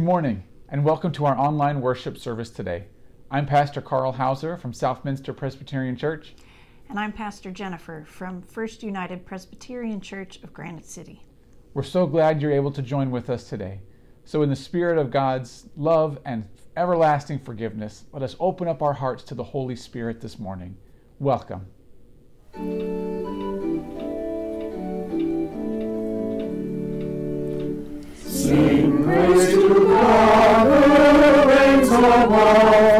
Good morning, and welcome to our online worship service today. I'm Pastor Karl Hauser from Southminster Presbyterian Church. And I'm Pastor Jennifer from First United Presbyterian Church of Granite City. We're so glad you're able to join with us today. So, in the spirit of God's love and everlasting forgiveness, let us open up our hearts to the Holy Spirit this morning. Welcome. Sing praise to God who reigns above,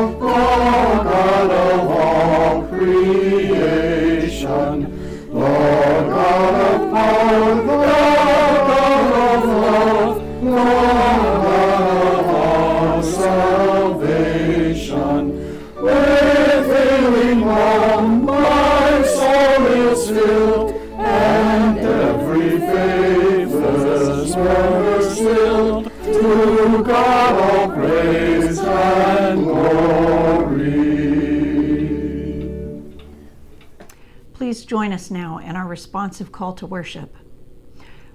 us now in our responsive call to worship.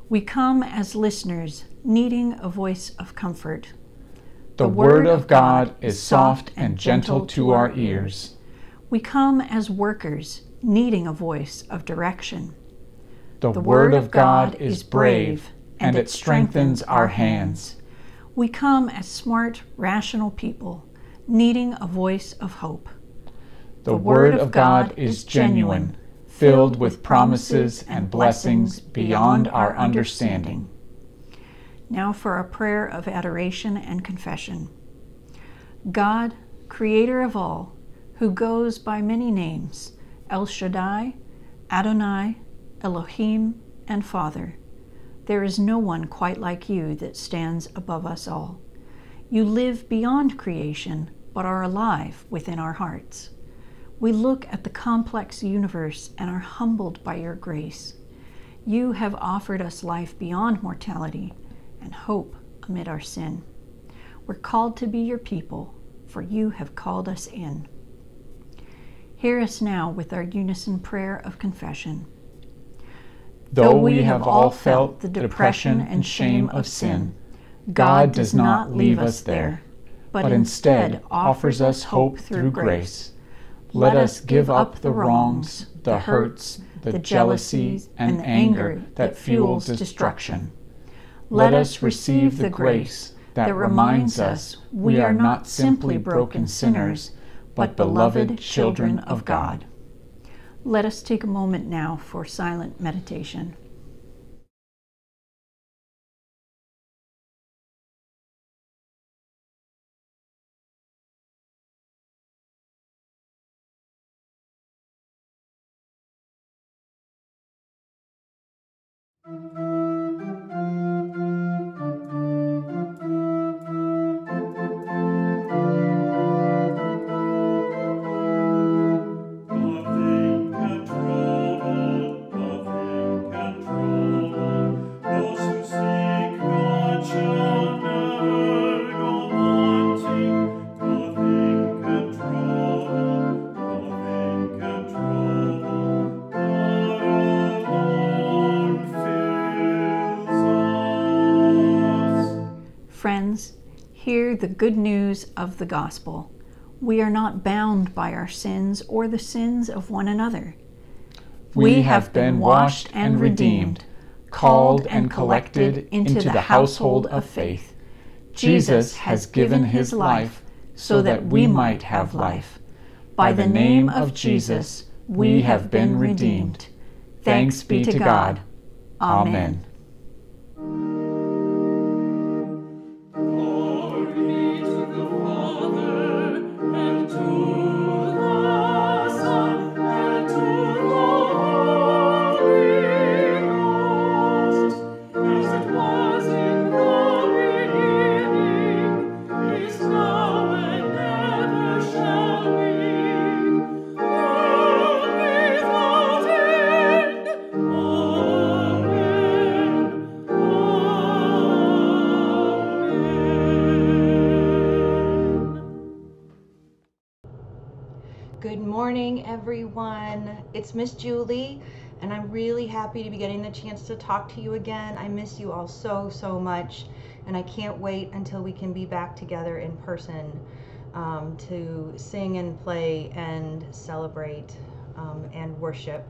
We come as listeners needing a voice of comfort. The Word of God is soft and gentle to our ears. We come as workers needing a voice of direction. The Word of God is brave, and it strengthens our hands. We come as smart, rational people needing a voice of hope. The Word of God is genuine, filled with promises and blessings beyond our understanding. Now for a prayer of adoration and confession. God, creator of all, who goes by many names El Shaddai, Adonai, Elohim, and Father, there is no one quite like you that stands above us all. You live beyond creation, but are alive within our hearts. We look at the complex universe and are humbled by your grace. You have offered us life beyond mortality and hope amid our sin. We're called to be your people, for you have called us in. Hear us now with our unison prayer of confession. Though we have all felt the depression and shame of sin, God does not leave us there, but instead offers us hope through grace. Let us give up the wrongs, the hurts, the jealousies, and the anger that fuels destruction. Let us receive the grace that reminds us we are not simply broken sinners, but beloved children of God. Let us take a moment now for silent meditation. Good news of the gospel. We are not bound by our sins or the sins of one another. We have been washed and redeemed, called and collected into the household of faith. Jesus has given his life so that we might have life. By the name of Jesus, we have been redeemed. Thanks be to God. Amen. Good morning, everyone. It's Miss Julie And I'm really happy to be getting the chance to talk to you again. I miss you all so, so much. And I can't wait until we can be back together in person um, to sing and play and celebrate um, and worship.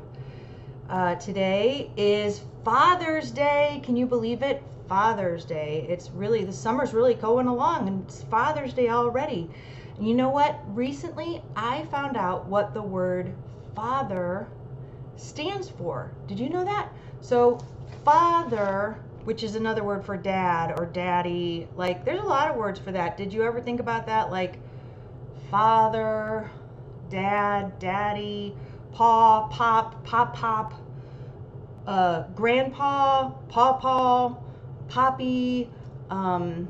Uh, today is Father's Day. Can you believe it? Father's Day. It's really, the summer's really going along and it's Father's Day already. And you know what? Recently, I found out what the word father stands for. Did you know that? So, father, which is another word for dad or daddy, like there's a lot of words for that. Did you ever think about that? Like father, dad, daddy, paw, pop, pop, pop, uh, grandpa, pawpaw, poppy, um,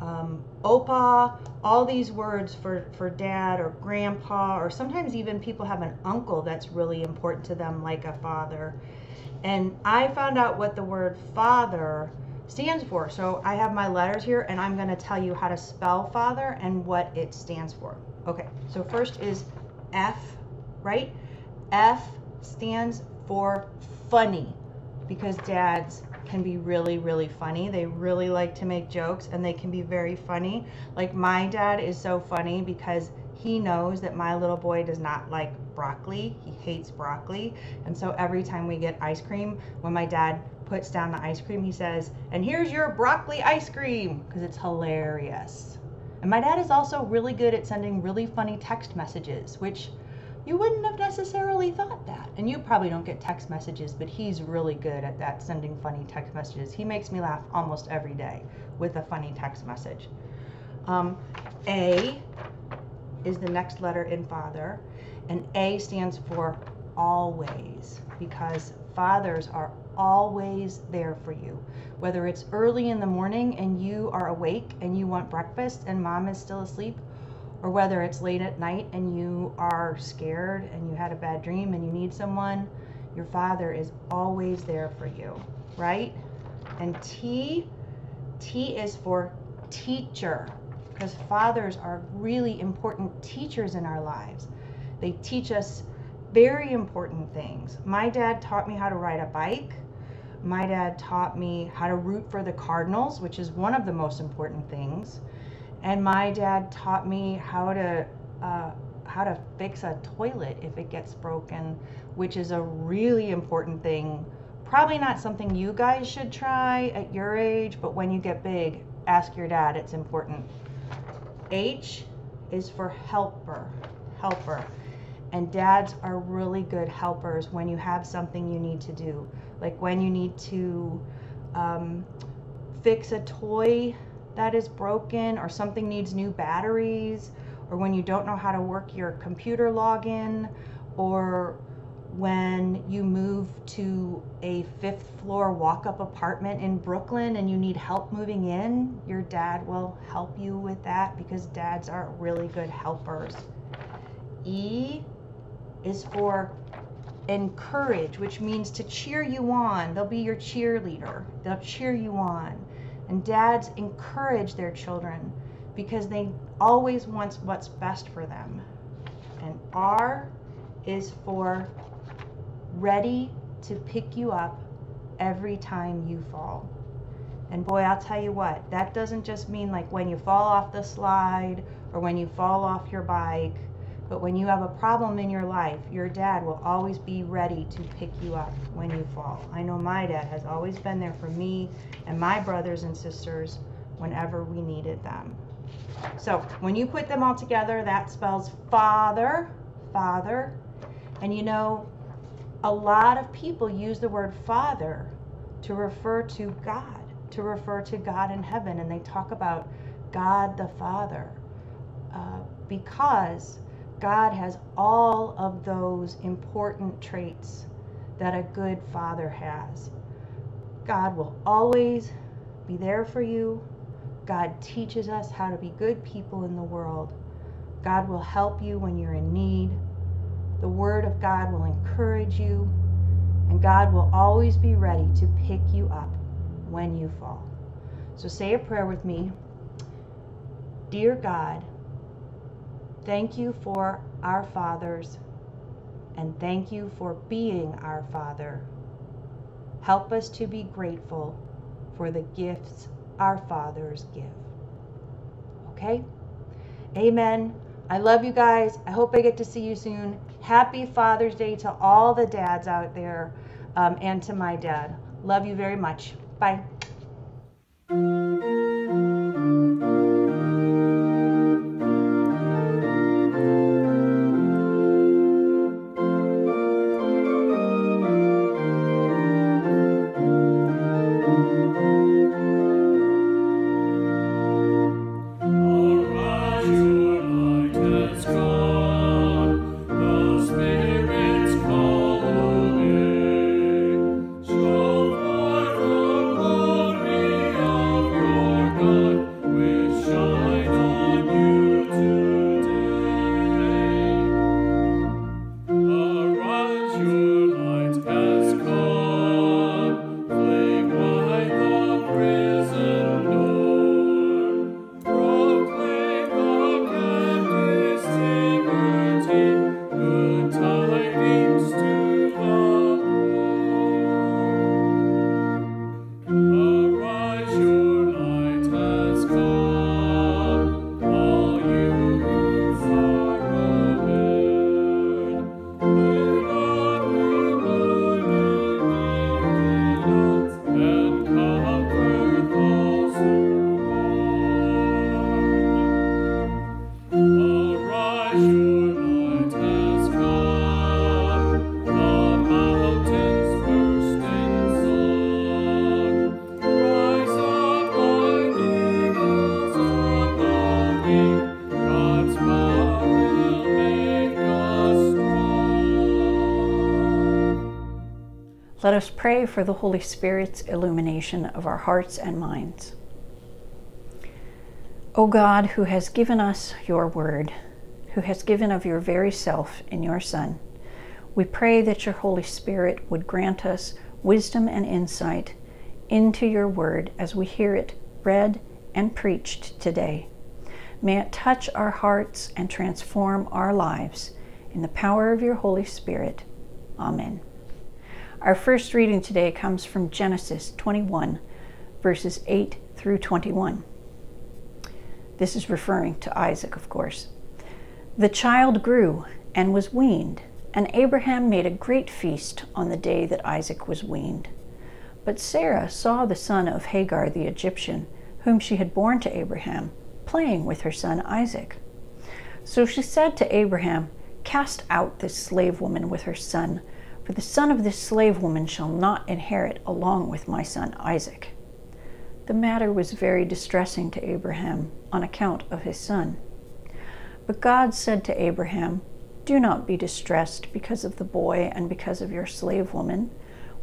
um, opa, all these words for, for dad or grandpa, or sometimes even people have an uncle that's really important to them, like a father. And I found out what the word father stands for. So I have my letters here, and I'm going to tell you how to spell father and what it stands for. Okay, so first is F, right? F stands for funny because dads can be really, really funny. They really like to make jokes and they can be very funny. Like my dad is so funny because he knows that my little boy does not like broccoli. He hates broccoli. And so every time we get ice cream, when my dad puts down the ice cream, he says, And here's your broccoli ice cream, because it's hilarious. And my dad is also really good at sending really funny text messages, which you wouldn't have necessarily thought that. And you probably don't get text messages, but he's really good at that, sending funny text messages. He makes me laugh almost every day with a funny text message. Um, a is the next letter in father, and A stands for always, because fathers are always there for you. Whether it's early in the morning and you are awake and you want breakfast and mom is still asleep, or whether it's late at night and you are scared and you had a bad dream and you need someone, your father is always there for you, right? And T, T is for teacher, because fathers are really important teachers in our lives. They teach us very important things. My dad taught me how to ride a bike. My dad taught me how to root for the Cardinals, which is one of the most important things and my dad taught me how to uh, how to fix a toilet if it gets broken, which is a really important thing. Probably not something you guys should try at your age, but when you get big, ask your dad. It's important. H is for helper, helper. And dads are really good helpers when you have something you need to do. Like when you need to um, fix a toy that is broken or something needs new batteries or when you don't know how to work your computer login or when you move to a fifth floor walk up apartment in Brooklyn and you need help moving in, your dad will help you with that because dads are really good helpers. E is for encourage, which means to cheer you on. They'll be your cheerleader, they'll cheer you on. And dads encourage their children because they always want what's best for them. And R is for ready to pick you up every time you fall. And boy, I'll tell you what, that doesn't just mean like when you fall off the slide or when you fall off your bike but when you have a problem in your life, your dad will always be ready to pick you up when you fall. I know my dad has always been there for me and my brothers and sisters whenever we needed them. So when you put them all together, that spells father, father. And you know, a lot of people use the word father to refer to God, to refer to God in heaven. And they talk about God the Father uh, because God has all of those important traits that a good father has. God will always be there for you. God teaches us how to be good people in the world. God will help you when you're in need. The Word of God will encourage you. And God will always be ready to pick you up when you fall. So say a prayer with me. Dear God, Thank you for our fathers. and thank you for being our Father. Help us to be grateful for the gifts our fathers give. Okay? Amen. I love you guys. I hope I get to see you soon. Happy Father's Day to all the dads out there um, and to my dad. Love you very much. Bye. Let us pray for the Holy Spirit's illumination of our hearts and minds. O God, who has given us your word, who has given of your very self in your Son, we pray that your Holy Spirit would grant us wisdom and insight into your word as we hear it read and preached today. May it touch our hearts and transform our lives. In the power of your Holy Spirit. Amen. Our first reading today comes from Genesis 21, verses 8 through 21. This is referring to Isaac, of course. The child grew and was weaned, and Abraham made a great feast on the day that Isaac was weaned. But Sarah saw the son of Hagar the Egyptian, whom she had borne to Abraham, playing with her son Isaac. So she said to Abraham, Cast out this slave woman with her son for the son of this slave woman shall not inherit along with my son Isaac. The matter was very distressing to Abraham on account of his son. But God said to Abraham, Do not be distressed because of the boy and because of your slave woman.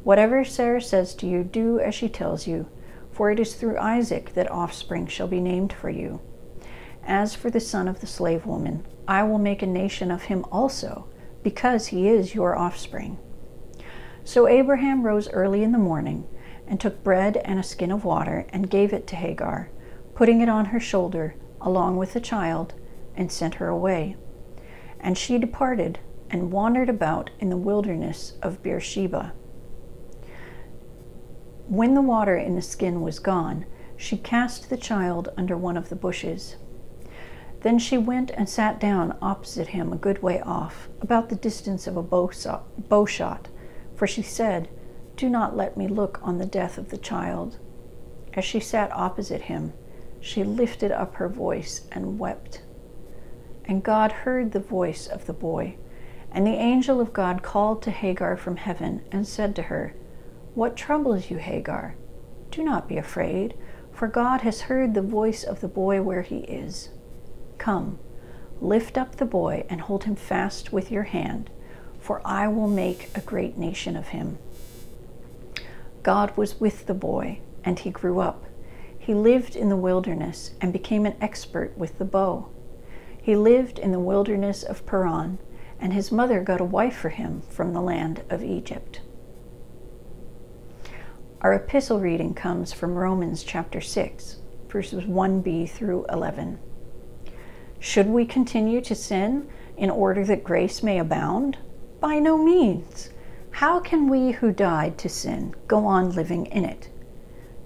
Whatever Sarah says to you, do as she tells you, for it is through Isaac that offspring shall be named for you. As for the son of the slave woman, I will make a nation of him also, because he is your offspring. So Abraham rose early in the morning and took bread and a skin of water and gave it to Hagar, putting it on her shoulder along with the child, and sent her away. And she departed and wandered about in the wilderness of Beersheba. When the water in the skin was gone, she cast the child under one of the bushes. Then she went and sat down opposite him a good way off, about the distance of a bow shot for she said, Do not let me look on the death of the child. As she sat opposite him, she lifted up her voice and wept. And God heard the voice of the boy. And the angel of God called to Hagar from heaven and said to her, What troubles you, Hagar? Do not be afraid, for God has heard the voice of the boy where he is. Come, lift up the boy and hold him fast with your hand for I will make a great nation of him. God was with the boy, and he grew up. He lived in the wilderness and became an expert with the bow. He lived in the wilderness of Paran, and his mother got a wife for him from the land of Egypt. Our epistle reading comes from Romans chapter 6, verses 1b through 11. Should we continue to sin in order that grace may abound? By no means. How can we who died to sin go on living in it?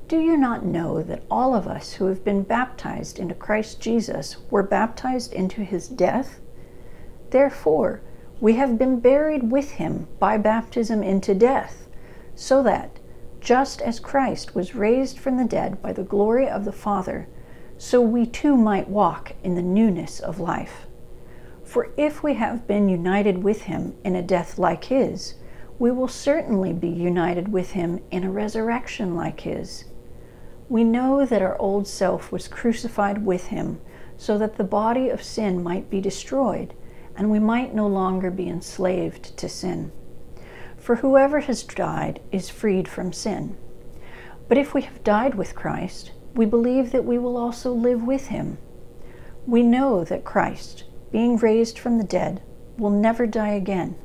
Do you not know that all of us who have been baptized into Christ Jesus were baptized into his death? Therefore, we have been buried with him by baptism into death, so that, just as Christ was raised from the dead by the glory of the Father, so we too might walk in the newness of life. For if we have been united with him in a death like his, we will certainly be united with him in a resurrection like his. We know that our old self was crucified with him, so that the body of sin might be destroyed, and we might no longer be enslaved to sin. For whoever has died is freed from sin. But if we have died with Christ, we believe that we will also live with him. We know that Christ, being raised from the dead, will never die again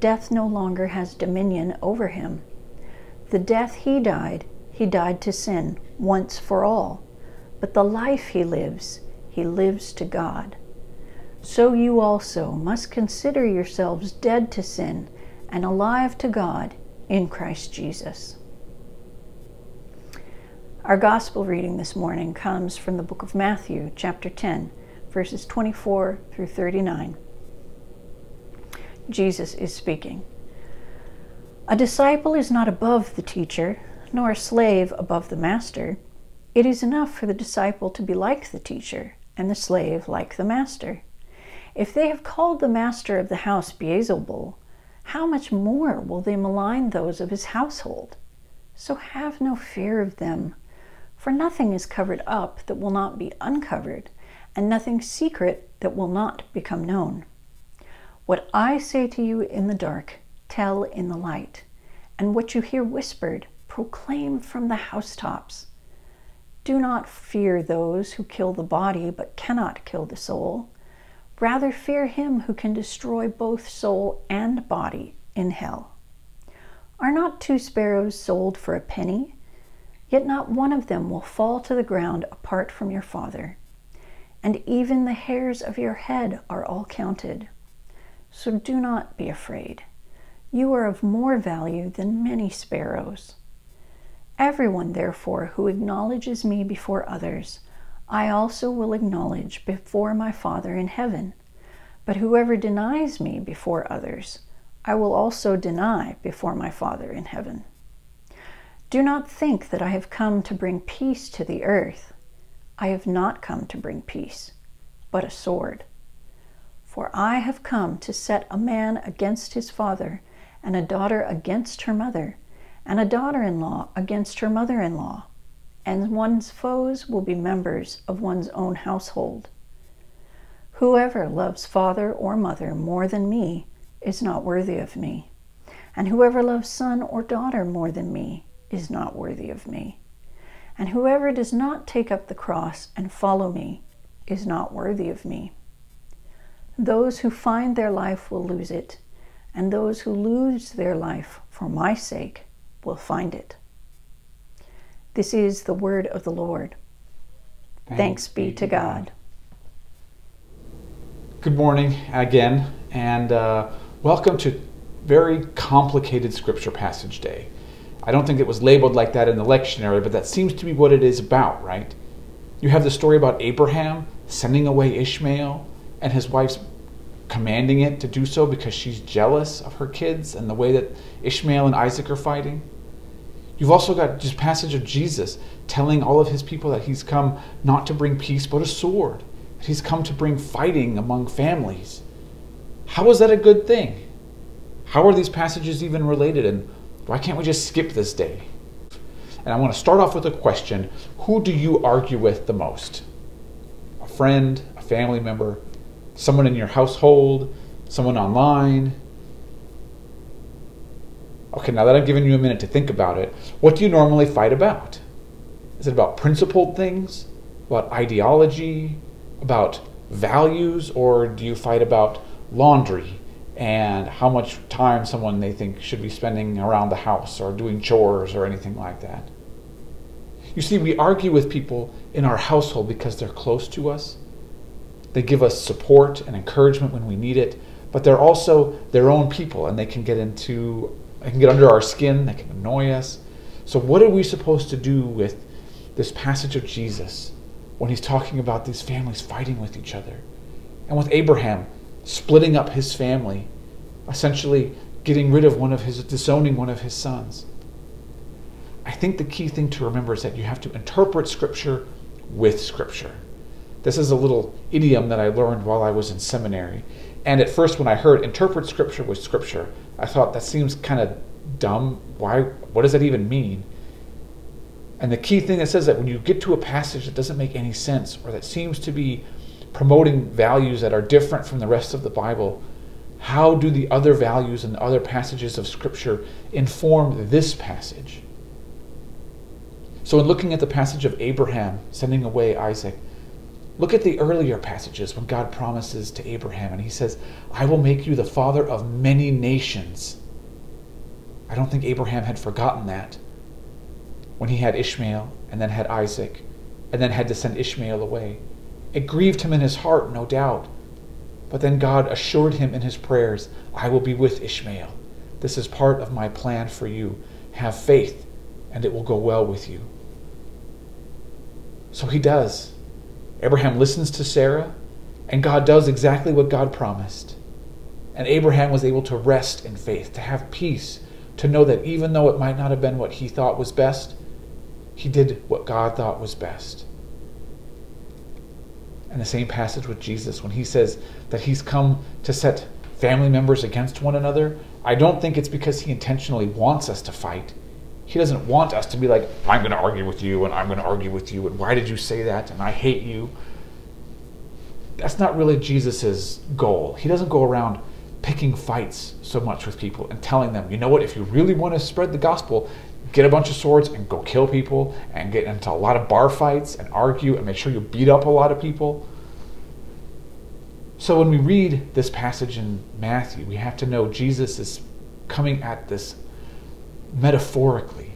death no longer has dominion over him. The death he died, he died to sin once for all, but the life he lives, he lives to God. So you also must consider yourselves dead to sin and alive to God in Christ Jesus. Our gospel reading this morning comes from the book of Matthew, chapter 10, verses 24 through 39. Jesus is speaking. A disciple is not above the teacher, nor a slave above the master. It is enough for the disciple to be like the teacher, and the slave like the master. If they have called the master of the house Beelzebul, how much more will they malign those of his household? So have no fear of them, for nothing is covered up that will not be uncovered, and nothing secret that will not become known. What I say to you in the dark, tell in the light, and what you hear whispered, proclaim from the housetops. Do not fear those who kill the body but cannot kill the soul. Rather fear him who can destroy both soul and body in hell. Are not two sparrows sold for a penny? Yet not one of them will fall to the ground apart from your Father. And even the hairs of your head are all counted. So do not be afraid. You are of more value than many sparrows. Everyone, therefore, who acknowledges me before others, I also will acknowledge before my Father in heaven. But whoever denies me before others, I will also deny before my Father in heaven. Do not think that I have come to bring peace to the earth. I have not come to bring peace, but a sword. For I have come to set a man against his father, and a daughter against her mother, and a daughter in law against her mother in law, and one's foes will be members of one's own household. Whoever loves father or mother more than me is not worthy of me, and whoever loves son or daughter more than me is not worthy of me. And whoever does not take up the cross and follow me is not worthy of me. Those who find their life will lose it, and those who lose their life for my sake will find it. This is the word of the Lord. Thanks, Thanks be to God. Good morning again, and uh, welcome to very complicated scripture passage day. I don't think it was labeled like that in the lectionary, but that seems to be what it is about, right? You have the story about Abraham sending away Ishmael and his wife's commanding it to do so because she's jealous of her kids and the way that Ishmael and Isaac are fighting. You've also got just passage of Jesus telling all of his people that he's come not to bring peace but a sword. That he's come to bring fighting among families. How is that a good thing? How are these passages even related and why can't we just skip this day? And I want to start off with a question. Who do you argue with the most? A friend, a family member, someone in your household, someone online. Okay, now that I've given you a minute to think about it, what do you normally fight about? Is it about principled things, about ideology, about values, or do you fight about laundry and how much time someone they think should be spending around the house or doing chores or anything like that? You see, we argue with people in our household because they're close to us they give us support and encouragement when we need it, but they're also their own people and they can get into they can get under our skin, they can annoy us. So what are we supposed to do with this passage of Jesus when he's talking about these families fighting with each other? And with Abraham splitting up his family, essentially getting rid of one of his disowning one of his sons. I think the key thing to remember is that you have to interpret scripture with scripture. This is a little idiom that I learned while I was in seminary. And at first, when I heard interpret scripture with scripture, I thought that seems kind of dumb. Why? What does that even mean? And the key thing that says that when you get to a passage that doesn't make any sense or that seems to be promoting values that are different from the rest of the Bible, how do the other values and the other passages of Scripture inform this passage? So, in looking at the passage of Abraham sending away Isaac, look at the earlier passages when God promises to Abraham and he says, I will make you the father of many nations. I don't think Abraham had forgotten that when he had Ishmael and then had Isaac and then had to send Ishmael away. It grieved him in his heart, no doubt. But then God assured him in his prayers, I will be with Ishmael. This is part of my plan for you. Have faith, and it will go well with you. So he does. Abraham listens to Sarah, and God does exactly what God promised. And Abraham was able to rest in faith, to have peace, to know that even though it might not have been what he thought was best, he did what God thought was best. And the same passage with Jesus when he says that he's come to set family members against one another. I don't think it's because he intentionally wants us to fight. He doesn't want us to be like, I'm going to argue with you, and I'm going to argue with you, and why did you say that, and I hate you. That's not really Jesus' goal. He doesn't go around picking fights so much with people and telling them, you know what, if you really want to spread the gospel, get a bunch of swords and go kill people and get into a lot of bar fights and argue and make sure you beat up a lot of people. So when we read this passage in Matthew, we have to know Jesus is coming at this metaphorically.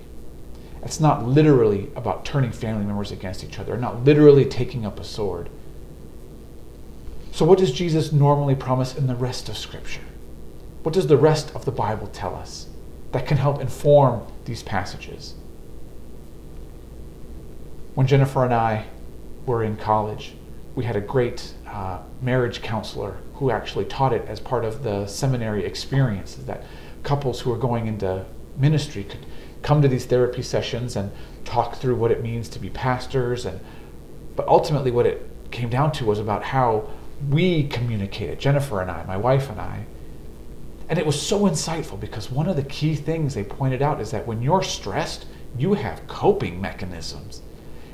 It's not literally about turning family members against each other, not literally taking up a sword. So, what does Jesus normally promise in the rest of Scripture? What does the rest of the Bible tell us that can help inform these passages? When Jennifer and I were in college, we had a great uh, marriage counselor who actually taught it as part of the seminary experience that couples who are going into ministry could come to these therapy sessions and talk through what it means to be pastors and but ultimately what it came down to was about how we communicated jennifer and i my wife and i and it was so insightful because one of the key things they pointed out is that when you're stressed you have coping mechanisms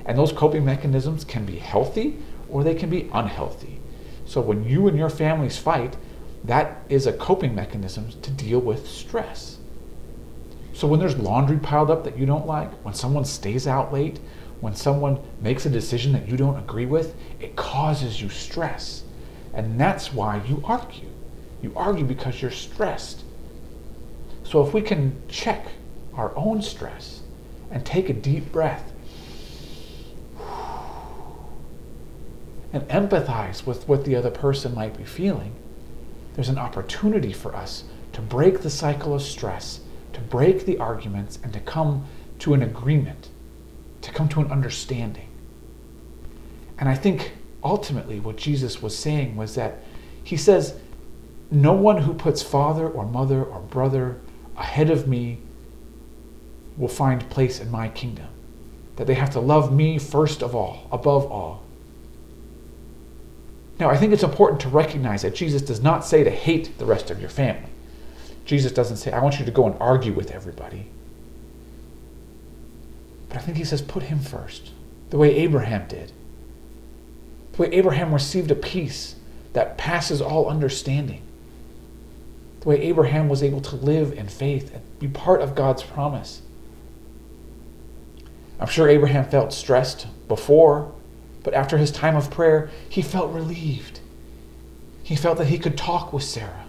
and those coping mechanisms can be healthy or they can be unhealthy so when you and your families fight that is a coping mechanism to deal with stress so when there's laundry piled up that you don't like, when someone stays out late, when someone makes a decision that you don't agree with, it causes you stress. And that's why you argue. You argue because you're stressed. So if we can check our own stress and take a deep breath and empathize with what the other person might be feeling, there's an opportunity for us to break the cycle of stress to break the arguments and to come to an agreement, to come to an understanding. And I think ultimately what Jesus was saying was that he says, No one who puts father or mother or brother ahead of me will find place in my kingdom. That they have to love me first of all, above all. Now, I think it's important to recognize that Jesus does not say to hate the rest of your family. Jesus doesn't say, I want you to go and argue with everybody. But I think he says, put him first, the way Abraham did. The way Abraham received a peace that passes all understanding. The way Abraham was able to live in faith and be part of God's promise. I'm sure Abraham felt stressed before, but after his time of prayer, he felt relieved. He felt that he could talk with Sarah.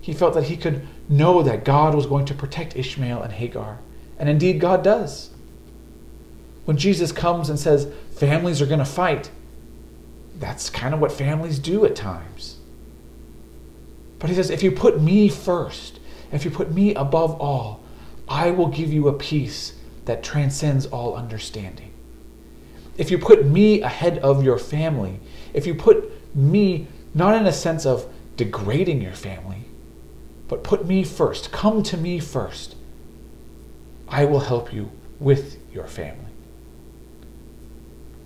He felt that he could know that God was going to protect Ishmael and Hagar. And indeed, God does. When Jesus comes and says families are going to fight, that's kind of what families do at times. But he says, if you put me first, if you put me above all, I will give you a peace that transcends all understanding. If you put me ahead of your family, if you put me not in a sense of degrading your family, but put me first, come to me first, I will help you with your family.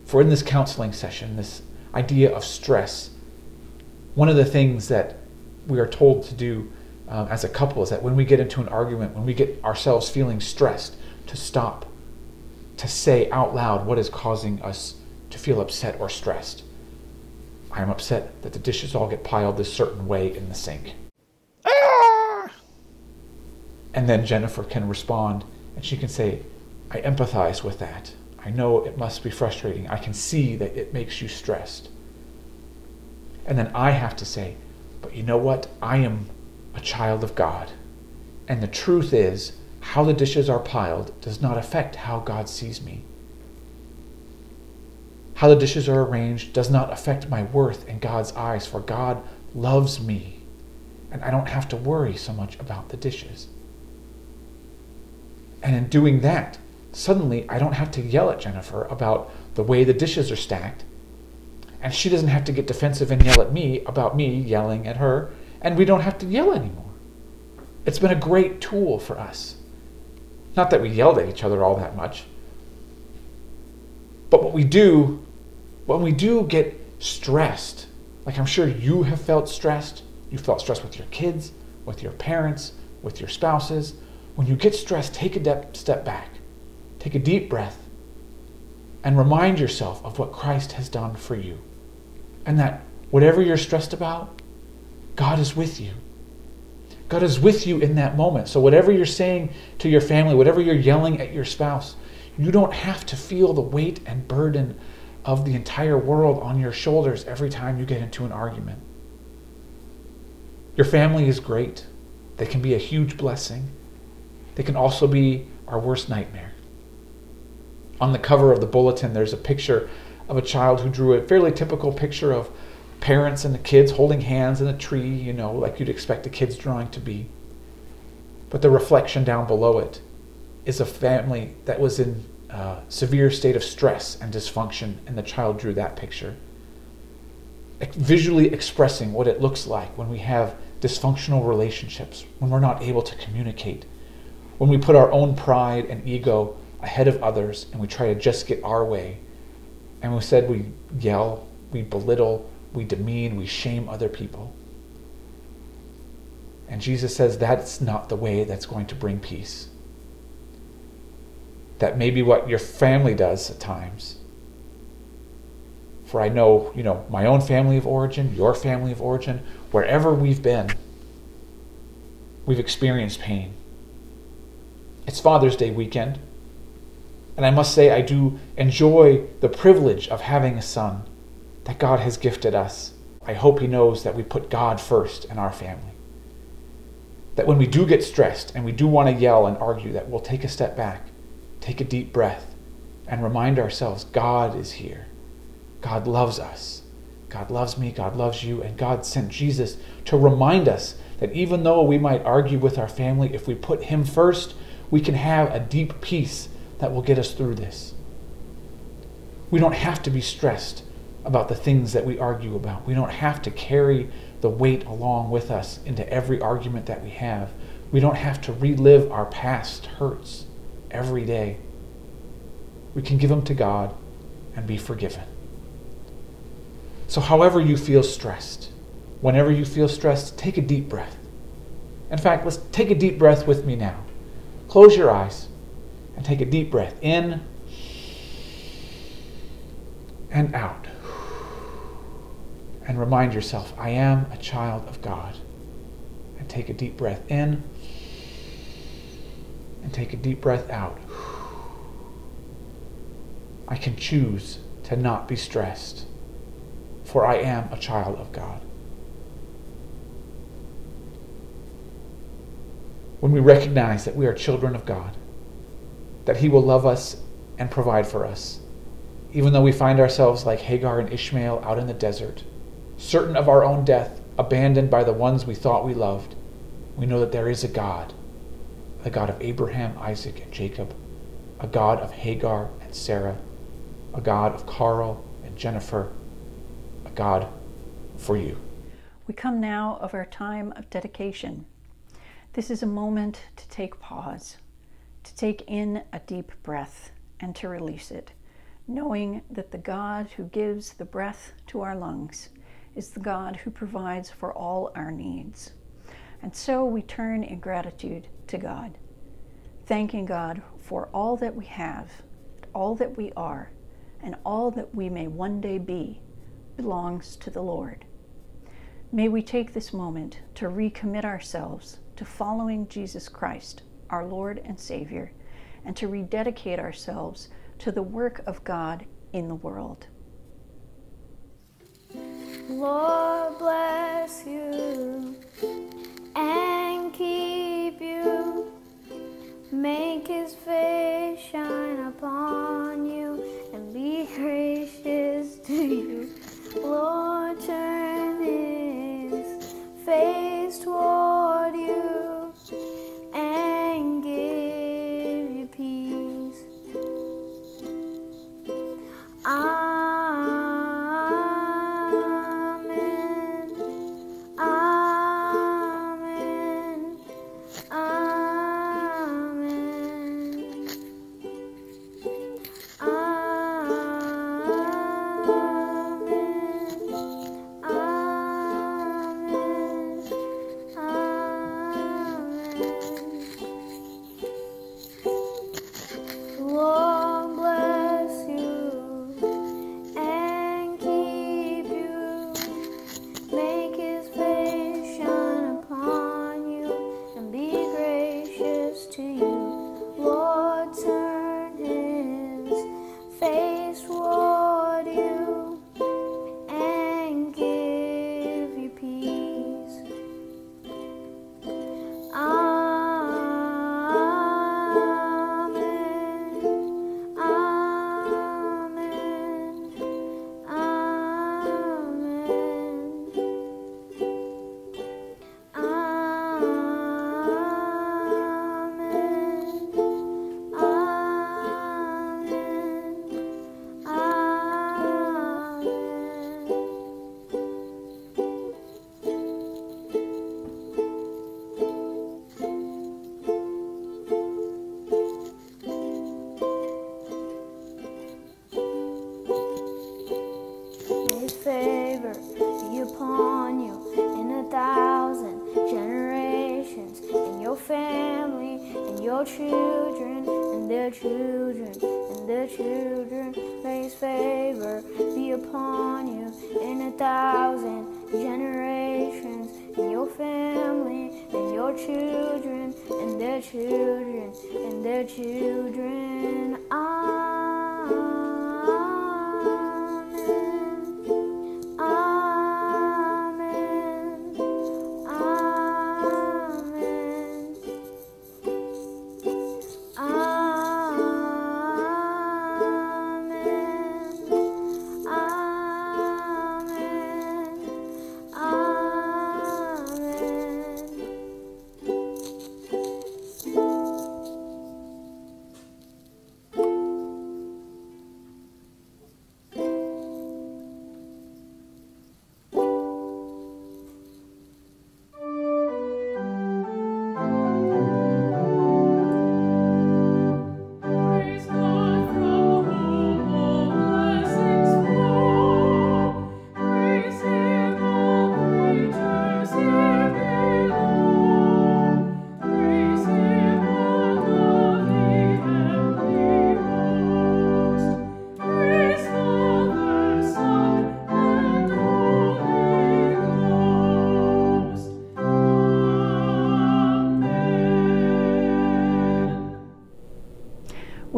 For in this counseling session, this idea of stress, one of the things that we are told to do um, as a couple is that when we get into an argument, when we get ourselves feeling stressed, to stop, to say out loud what is causing us to feel upset or stressed. I am upset that the dishes all get piled this certain way in the sink. Ah! And then Jennifer can respond and she can say, I empathize with that. I know it must be frustrating. I can see that it makes you stressed. And then I have to say, but you know what? I am a child of God. And the truth is, how the dishes are piled does not affect how God sees me. How the dishes are arranged does not affect my worth in God's eyes, for God loves me. And I don't have to worry so much about the dishes. And in doing that, suddenly I don't have to yell at Jennifer about the way the dishes are stacked. And she doesn't have to get defensive and yell at me about me yelling at her. And we don't have to yell anymore. It's been a great tool for us. Not that we yelled at each other all that much. But what we do, when we do get stressed, like I'm sure you have felt stressed, you felt stressed with your kids, with your parents, with your spouses. When you get stressed, take a deep step back, take a deep breath, and remind yourself of what Christ has done for you. And that whatever you're stressed about, God is with you. God is with you in that moment. So, whatever you're saying to your family, whatever you're yelling at your spouse, you don't have to feel the weight and burden of the entire world on your shoulders every time you get into an argument. Your family is great, they can be a huge blessing, they can also be our worst nightmare. On the cover of the bulletin, there's a picture of a child who drew a fairly typical picture of parents and the kids holding hands in a tree, you know, like you'd expect a kid's drawing to be. But the reflection down below it is a family that was in a severe state of stress and dysfunction, and the child drew that picture. Visually expressing what it looks like when we have dysfunctional relationships, when we're not able to communicate, when we put our own pride and ego ahead of others and we try to just get our way. And we said we yell, we belittle, we demean, we shame other people. And Jesus says that's not the way that's going to bring peace. That may be what your family does at times. For I know, you know, my own family of origin, your family of origin, wherever we've been, we've experienced pain. It's Father's Day weekend. And I must say, I do enjoy the privilege of having a son that God has gifted us. I hope He knows that we put God first in our family. That when we do get stressed and we do want to yell and argue, that we'll take a step back, take a deep breath, and remind ourselves God is here. God loves us. God loves me. God loves you. And God sent Jesus to remind us that even though we might argue with our family, if we put Him first, we can have a deep peace that will get us through this. We don't have to be stressed about the things that we argue about. We don't have to carry the weight along with us into every argument that we have. We don't have to relive our past hurts every day. We can give them to God and be forgiven. So, however you feel stressed, whenever you feel stressed, take a deep breath. In fact, let's take a deep breath with me now. Close your eyes and take a deep breath in and out and remind yourself, I am a child of God. And take a deep breath in and take a deep breath out. I can choose to not be stressed, for I am a child of God. When we recognize that we are children of God, that He will love us and provide for us, even though we find ourselves like Hagar and Ishmael out in the desert certain of our own death, abandoned by the ones we thought we loved, we know that there is a God, the God of Abraham, Isaac, and Jacob, a God of Hagar and Sarah, a God of Karl and Jennifer, a God for you. We come now of our time of dedication. This is a moment to take pause, to take in a deep breath, and to release it, knowing that the God who gives the breath to our lungs is the God who provides for all our needs. And so we turn in gratitude to God, thanking God for all that we have, all that we are, and all that we may one day be belongs to the Lord. May we take this moment to recommit ourselves to following Jesus Christ, our Lord and Savior, and to rededicate ourselves to the work of God in the world. Lord bless you and keep you. Make his face shine upon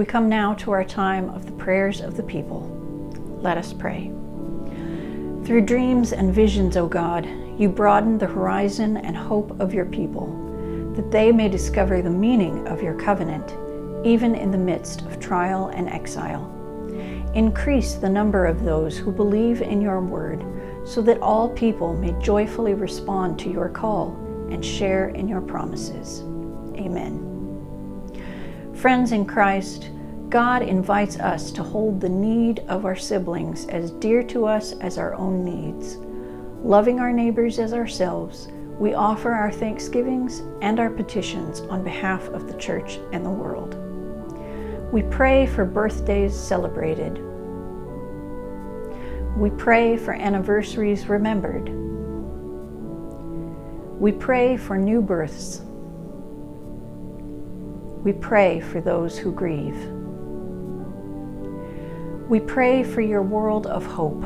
We come now to our time of the prayers of the people. Let us pray. Through dreams and visions, O God, you broaden the horizon and hope of your people, that they may discover the meaning of your covenant, even in the midst of trial and exile. Increase the number of those who believe in your word, so that all people may joyfully respond to your call and share in your promises. Amen. Friends in Christ, God invites us to hold the need of our siblings as dear to us as our own needs. Loving our neighbors as ourselves, we offer our thanksgivings and our petitions on behalf of the church and the world. We pray for birthdays celebrated. We pray for anniversaries remembered. We pray for new births. We pray for those who grieve. We pray for your world of hope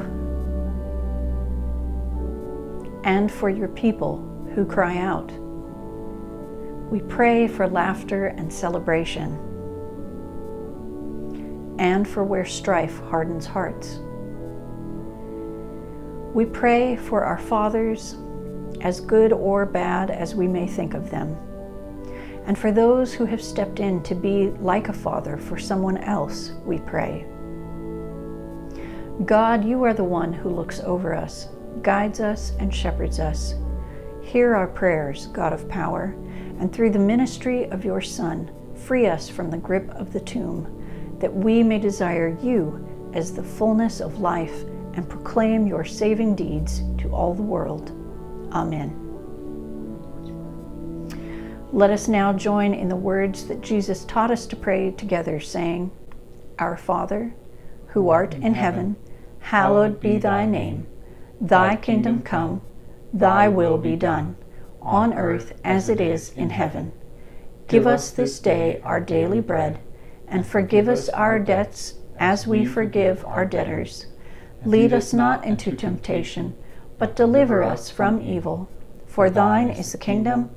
and for your people who cry out. We pray for laughter and celebration and for where strife hardens hearts. We pray for our fathers, as good or bad as we may think of them, and for those who have stepped in to be like a father for someone else, we pray. God, you are the one who looks over us, guides us, and shepherds us. Hear our prayers, God of power, and through the ministry of your Son, free us from the grip of the tomb, that we may desire you as the fullness of life and proclaim your saving deeds to all the world. Amen. Let us now join in the words that Jesus taught us to pray together, saying, Our Father, who art in heaven, hallowed be thy name. Thy kingdom come, thy will be done, on earth as it is in heaven. Give us this day our daily bread, and forgive us our debts as we forgive our debtors. Lead us not into temptation, but deliver us from evil. For thine is the kingdom,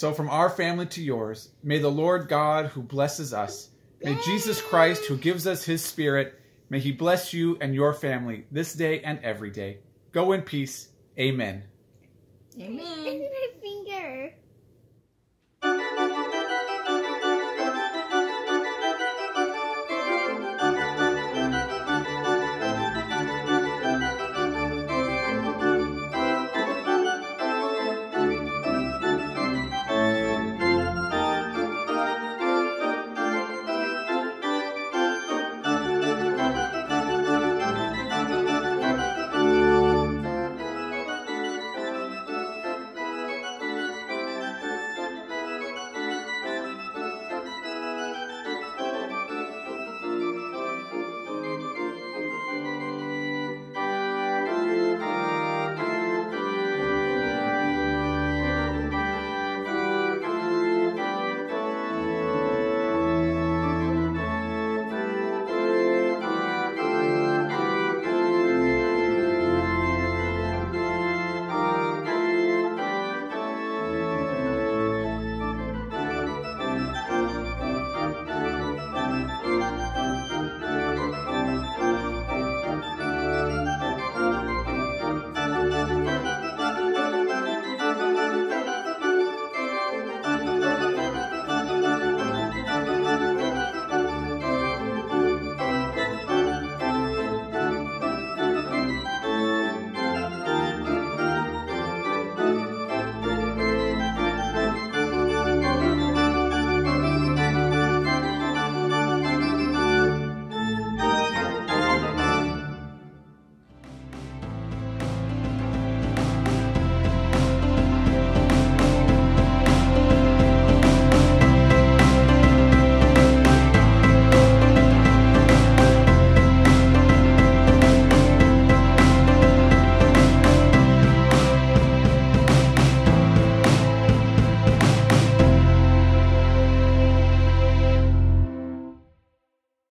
So from our family to yours, may the Lord God who blesses us, may Jesus Christ who gives us his spirit, may he bless you and your family this day and every day. Go in peace. Amen. Amen.